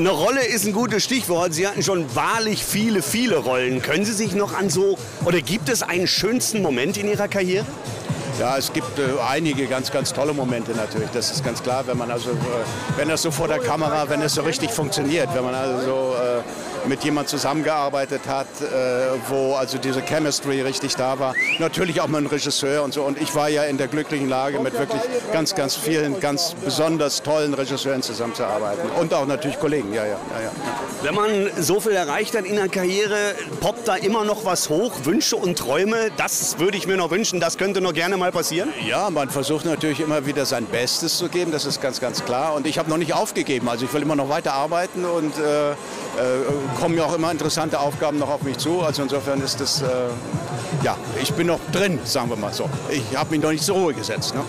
Eine Rolle ist ein gutes Stichwort. Sie hatten schon wahrlich viele, viele Rollen. Können Sie sich noch an so, oder gibt es einen schönsten Moment in Ihrer Karriere? Ja, es gibt äh, einige ganz, ganz tolle Momente natürlich. Das ist ganz klar, wenn man also, äh, wenn das so vor der Kamera, wenn es so richtig funktioniert, wenn man also so äh, mit jemand zusammengearbeitet hat, äh, wo also diese Chemistry richtig da war. Natürlich auch mit einem Regisseur und so. Und ich war ja in der glücklichen Lage, mit wirklich ganz, ganz vielen, ganz besonders tollen Regisseuren zusammenzuarbeiten. Und auch natürlich Kollegen, ja, ja, ja. ja. Wenn man so viel erreicht hat in der Karriere, poppt da immer noch was hoch, Wünsche und Träume. Das würde ich mir noch wünschen, das könnte noch gerne mal passieren? Ja, man versucht natürlich immer wieder sein Bestes zu geben, das ist ganz, ganz klar. Und ich habe noch nicht aufgegeben, also ich will immer noch weiter arbeiten und äh, kommen ja auch immer interessante Aufgaben noch auf mich zu. Also insofern ist das, äh, ja, ich bin noch drin, sagen wir mal so. Ich habe mich noch nicht zur Ruhe gesetzt. Ne?